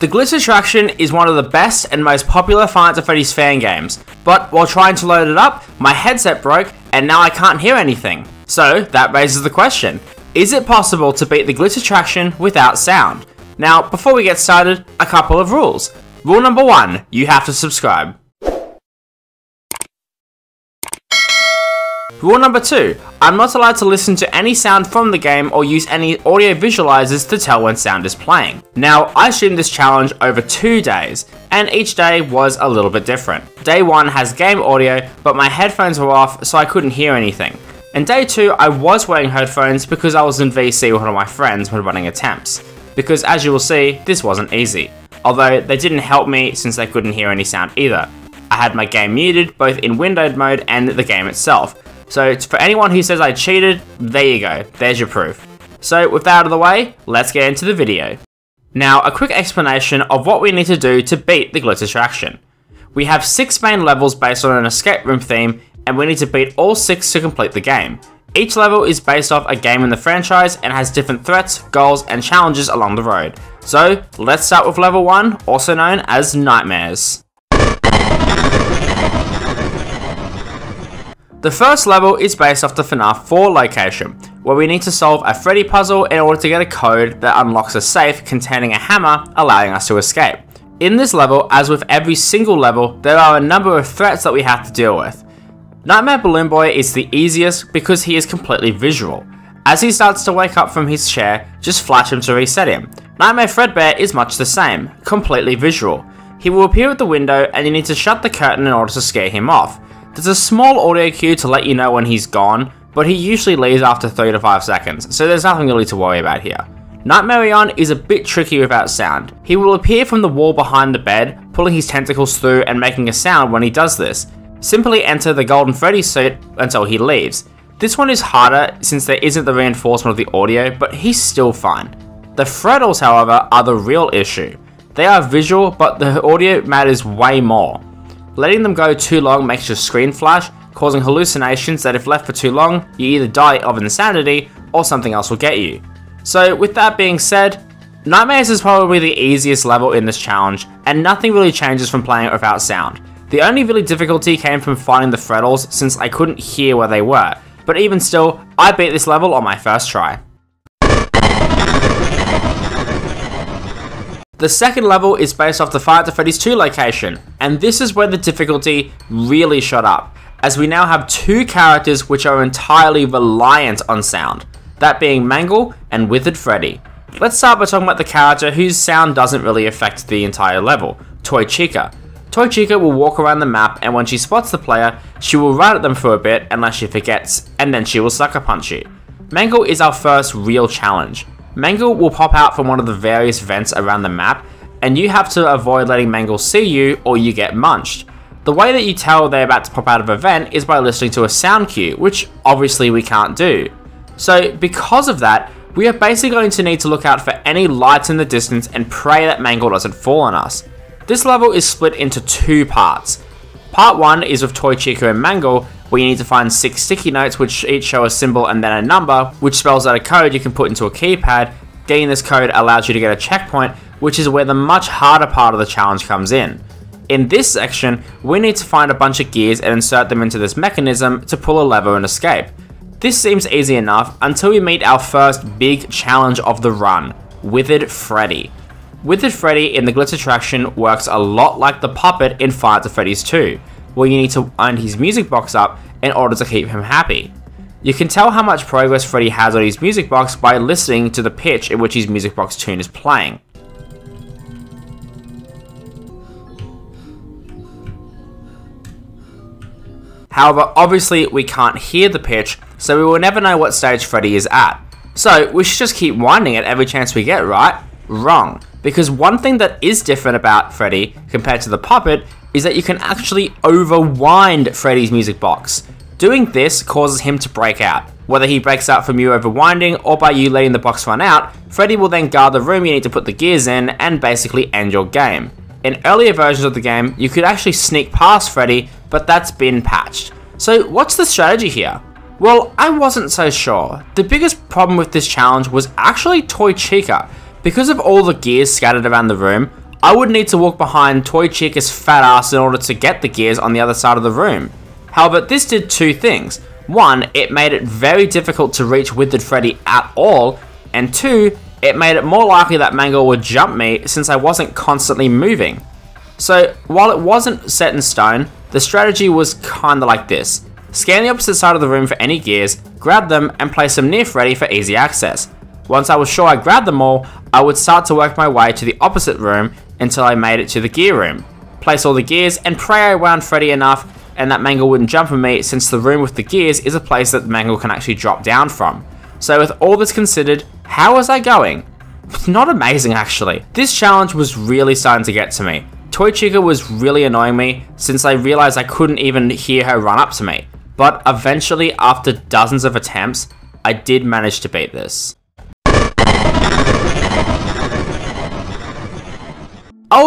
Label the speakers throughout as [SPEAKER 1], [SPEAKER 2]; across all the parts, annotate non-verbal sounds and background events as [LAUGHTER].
[SPEAKER 1] The Glitch Attraction is one of the best and most popular at Freddy's fan games, but while trying to load it up, my headset broke and now I can't hear anything. So that raises the question, is it possible to beat the Glitch Attraction without sound? Now, before we get started, a couple of rules. Rule number one, you have to subscribe. Rule number two, I'm not allowed to listen to any sound from the game or use any audio visualizers to tell when sound is playing. Now, I streamed this challenge over two days, and each day was a little bit different. Day one has game audio, but my headphones were off so I couldn't hear anything. And day two, I was wearing headphones because I was in VC with one of my friends when running attempts. Because as you will see, this wasn't easy. Although they didn't help me since they couldn't hear any sound either. I had my game muted, both in windowed mode and the game itself, so for anyone who says I cheated, there you go, there's your proof. So with that out of the way, let's get into the video. Now, a quick explanation of what we need to do to beat the Glitch Attraction. We have 6 main levels based on an escape room theme, and we need to beat all 6 to complete the game. Each level is based off a game in the franchise and has different threats, goals, and challenges along the road. So, let's start with level 1, also known as Nightmares. The first level is based off the FNAF 4 location, where we need to solve a Freddy puzzle in order to get a code that unlocks a safe containing a hammer, allowing us to escape. In this level, as with every single level, there are a number of threats that we have to deal with. Nightmare Balloon Boy is the easiest because he is completely visual. As he starts to wake up from his chair, just flash him to reset him. Nightmare Fredbear is much the same, completely visual. He will appear at the window and you need to shut the curtain in order to scare him off. There's a small audio cue to let you know when he's gone, but he usually leaves after 3 to 5 seconds, so there's nothing really to worry about here. Nightmarion is a bit tricky without sound. He will appear from the wall behind the bed, pulling his tentacles through and making a sound when he does this. Simply enter the Golden Freddy suit until he leaves. This one is harder since there isn't the reinforcement of the audio, but he's still fine. The Freddles, however, are the real issue. They are visual, but the audio matters way more. Letting them go too long makes your screen flash, causing hallucinations that if left for too long, you either die of insanity or something else will get you. So with that being said, Nightmares is probably the easiest level in this challenge, and nothing really changes from playing it without sound. The only really difficulty came from finding the Freddles since I couldn't hear where they were, but even still, I beat this level on my first try. The second level is based off the Nights at Freddy's 2 location, and this is where the difficulty really shot up, as we now have two characters which are entirely reliant on sound, that being Mangle and Withered Freddy. Let's start by talking about the character whose sound doesn't really affect the entire level, Toy Chica. Toy Chica will walk around the map and when she spots the player, she will run at them for a bit unless she forgets, and then she will sucker punch you. Mangle is our first real challenge. Mangle will pop out from one of the various vents around the map, and you have to avoid letting Mangle see you or you get munched. The way that you tell they're about to pop out of a vent is by listening to a sound cue, which obviously we can't do. So because of that, we are basically going to need to look out for any lights in the distance and pray that Mangle doesn't fall on us. This level is split into two parts. Part 1 is with Toy Chica and Mangle, where you need to find six sticky notes which each show a symbol and then a number, which spells out a code you can put into a keypad. Getting this code allows you to get a checkpoint, which is where the much harder part of the challenge comes in. In this section, we need to find a bunch of gears and insert them into this mechanism to pull a lever and escape. This seems easy enough until we meet our first big challenge of the run, Withered Freddy. Withered Freddy in the Glitch Attraction works a lot like the puppet in Nights at Freddy's 2, where you need to wind his music box up in order to keep him happy. You can tell how much progress Freddy has on his music box by listening to the pitch in which his music box tune is playing. However, obviously we can't hear the pitch, so we will never know what stage Freddy is at. So we should just keep winding it every chance we get, right? Wrong. Because one thing that is different about Freddy compared to the puppet is that you can actually overwind Freddy's music box. Doing this causes him to break out. Whether he breaks out from you overwinding or by you letting the box run out, Freddy will then guard the room you need to put the gears in and basically end your game. In earlier versions of the game, you could actually sneak past Freddy, but that's been patched. So what's the strategy here? Well, I wasn't so sure. The biggest problem with this challenge was actually Toy Chica. Because of all the gears scattered around the room, I would need to walk behind Toy Chica's fat ass in order to get the gears on the other side of the room. However, this did two things. One, it made it very difficult to reach Withered Freddy at all, and two, it made it more likely that Mangle would jump me since I wasn't constantly moving. So, while it wasn't set in stone, the strategy was kinda like this. Scan the opposite side of the room for any gears, grab them, and place them near Freddy for easy access. Once I was sure I grabbed them all, I would start to work my way to the opposite room until I made it to the gear room. Place all the gears and pray I wound Freddy enough and that Mangle wouldn't jump on me since the room with the gears is a place that Mangle can actually drop down from. So with all this considered, how was I going? [LAUGHS] Not amazing actually. This challenge was really starting to get to me. Toy Chica was really annoying me since I realized I couldn't even hear her run up to me. But eventually, after dozens of attempts, I did manage to beat this.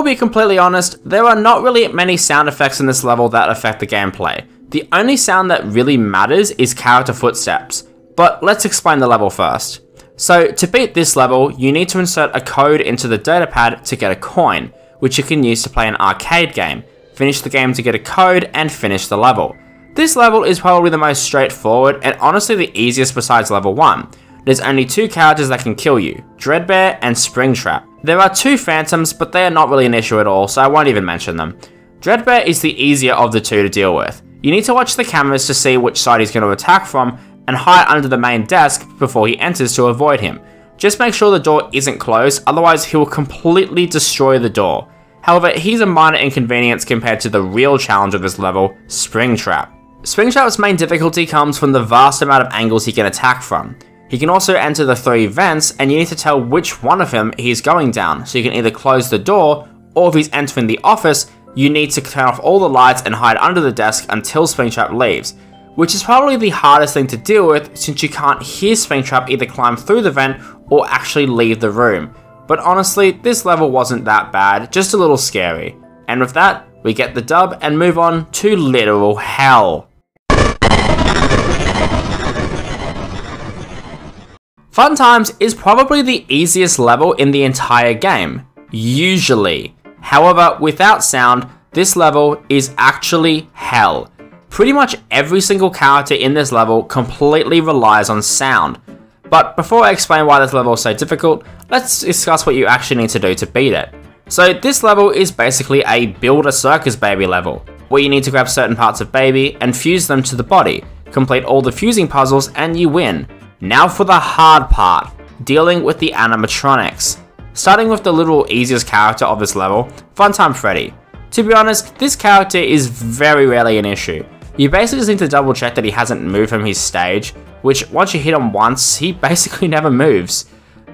[SPEAKER 1] Will be completely honest, there are not really many sound effects in this level that affect the gameplay. The only sound that really matters is character footsteps, but let's explain the level first. So to beat this level, you need to insert a code into the datapad to get a coin, which you can use to play an arcade game, finish the game to get a code, and finish the level. This level is probably the most straightforward and honestly the easiest besides level 1. There's only two characters that can kill you, Dreadbear and Springtrap. There are two Phantoms, but they are not really an issue at all, so I won't even mention them. Dreadbear is the easier of the two to deal with. You need to watch the cameras to see which side he's going to attack from, and hide under the main desk before he enters to avoid him. Just make sure the door isn't closed, otherwise he will completely destroy the door. However, he's a minor inconvenience compared to the real challenge of this level, Springtrap. Springtrap's main difficulty comes from the vast amount of angles he can attack from. He can also enter the three vents, and you need to tell which one of them he's going down, so you can either close the door, or if he's entering the office, you need to turn off all the lights and hide under the desk until Springtrap leaves, which is probably the hardest thing to deal with since you can't hear Springtrap either climb through the vent or actually leave the room. But honestly, this level wasn't that bad, just a little scary. And with that, we get the dub and move on to literal hell. Fun Times is probably the easiest level in the entire game, usually. However, without sound, this level is actually hell. Pretty much every single character in this level completely relies on sound. But before I explain why this level is so difficult, let's discuss what you actually need to do to beat it. So this level is basically a build a circus baby level, where you need to grab certain parts of baby and fuse them to the body, complete all the fusing puzzles and you win. Now for the hard part, dealing with the animatronics. Starting with the little easiest character of this level, Funtime Freddy. To be honest, this character is very rarely an issue. You basically just need to double check that he hasn't moved from his stage, which once you hit him once, [LAUGHS] he basically never moves.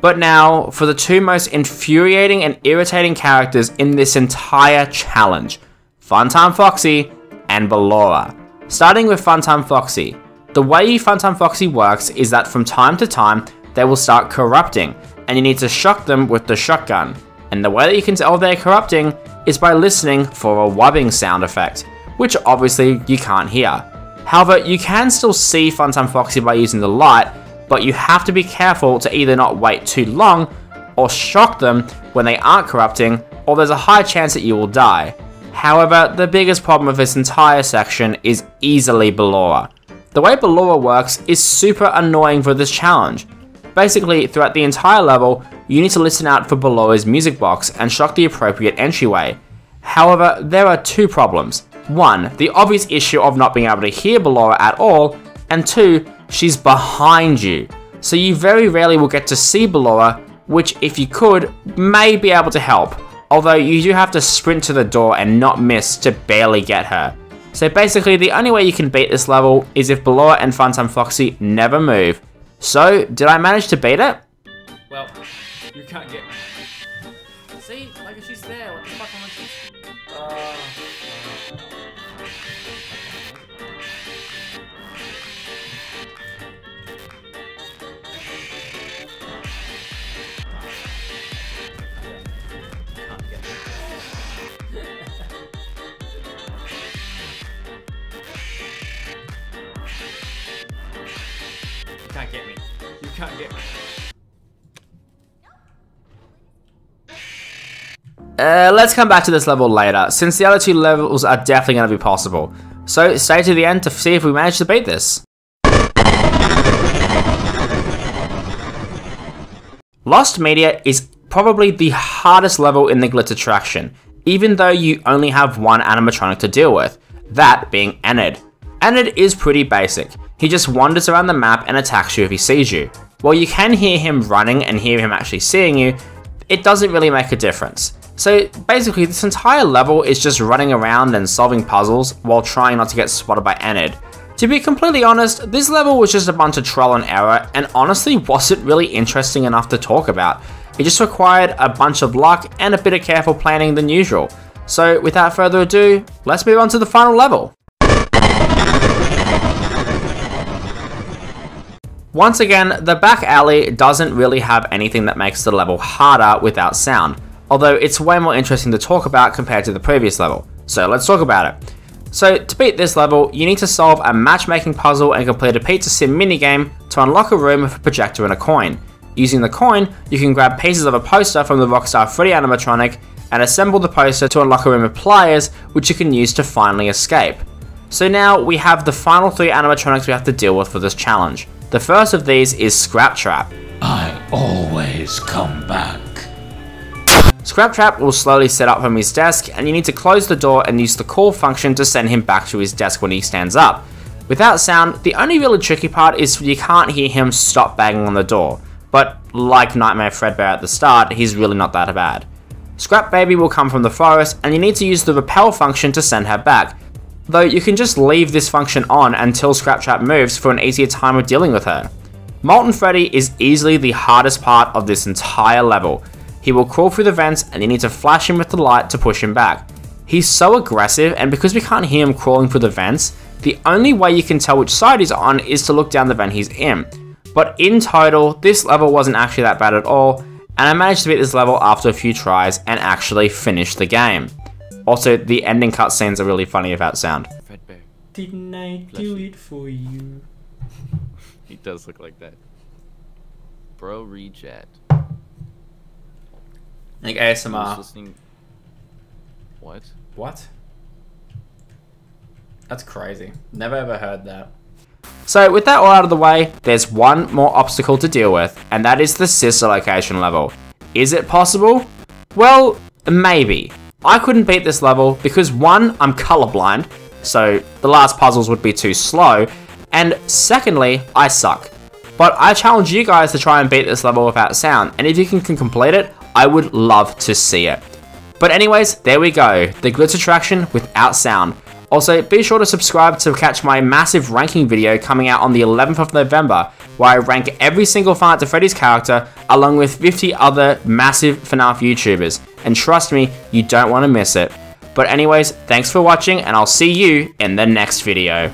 [SPEAKER 1] But now, for the two most infuriating and irritating characters in this entire challenge, Funtime Foxy and Ballora. Starting with Funtime Foxy. The way Funtime Foxy works is that from time to time, they will start corrupting, and you need to shock them with the shotgun. And the way that you can tell they're corrupting is by listening for a wubbing sound effect, which obviously you can't hear. However, you can still see Funtime Foxy by using the light, but you have to be careful to either not wait too long or shock them when they aren't corrupting, or there's a high chance that you will die. However, the biggest problem of this entire section is easily Ballora. The way Ballora works is super annoying for this challenge. Basically, throughout the entire level, you need to listen out for Ballora's music box and shock the appropriate entryway. However, there are two problems. One, the obvious issue of not being able to hear Ballora at all, and two, she's behind you. So you very rarely will get to see Ballora, which if you could, may be able to help. Although you do have to sprint to the door and not miss to barely get her. So basically, the only way you can beat this level is if Ballora and Funtime Foxy never move. So, did I manage to beat it?
[SPEAKER 2] Well, you can't get. See, like she's there. Can't get.
[SPEAKER 1] Uh, let's come back to this level later, since the other two levels are definitely going to be possible. So stay to the end to see if we manage to beat this. Lost Media is probably the hardest level in the Glitch Attraction, even though you only have one animatronic to deal with, that being Enid. Enid is pretty basic, he just wanders around the map and attacks you if he sees you. While you can hear him running and hear him actually seeing you, it doesn't really make a difference. So basically this entire level is just running around and solving puzzles while trying not to get spotted by Enid. To be completely honest, this level was just a bunch of trial and error and honestly wasn't really interesting enough to talk about. It just required a bunch of luck and a bit of careful planning than usual. So without further ado, let's move on to the final level. Once again, the back alley doesn't really have anything that makes the level harder without sound, although it's way more interesting to talk about compared to the previous level. So let's talk about it. So to beat this level, you need to solve a matchmaking puzzle and complete a pizza sim minigame to unlock a room with a projector and a coin. Using the coin, you can grab pieces of a poster from the Rockstar Freddy animatronic and assemble the poster to unlock a room of pliers which you can use to finally escape. So now we have the final three animatronics we have to deal with for this challenge. The first of these is Scrap Trap.
[SPEAKER 3] I always come back.
[SPEAKER 1] Scrap Trap will slowly set up from his desk, and you need to close the door and use the call function to send him back to his desk when he stands up. Without sound, the only really tricky part is you can't hear him stop banging on the door, but like Nightmare Fredbear at the start, he's really not that bad. Scrap Baby will come from the forest, and you need to use the repel function to send her back, though you can just leave this function on until Scraptrap moves for an easier time of dealing with her. Molten Freddy is easily the hardest part of this entire level, he will crawl through the vents and you need to flash him with the light to push him back. He's so aggressive and because we can't hear him crawling through the vents, the only way you can tell which side he's on is to look down the vent he's in. But in total, this level wasn't actually that bad at all, and I managed to beat this level after a few tries and actually finish the game. Also, the ending cutscenes are really funny without sound.
[SPEAKER 2] Fredbear.
[SPEAKER 4] Didn't I do it for you? [LAUGHS]
[SPEAKER 2] He does look like that. Bro, reject.
[SPEAKER 4] Like ASMR.
[SPEAKER 2] listening. What?
[SPEAKER 4] What? That's crazy. Never ever heard that.
[SPEAKER 1] So with that all out of the way, there's one more obstacle to deal with, and that is the sister location level. Is it possible? Well, maybe. I couldn't beat this level because one, I'm colorblind, so the last puzzles would be too slow, and secondly, I suck. But I challenge you guys to try and beat this level without sound, and if you can, can complete it, I would love to see it. But anyways, there we go, the Glitch Attraction without sound. Also, be sure to subscribe to catch my massive ranking video coming out on the 11th of November, where I rank every single Nights at Freddy's character along with 50 other massive FNAF YouTubers. And trust me, you don't want to miss it. But anyways, thanks for watching and I'll see you in the next video.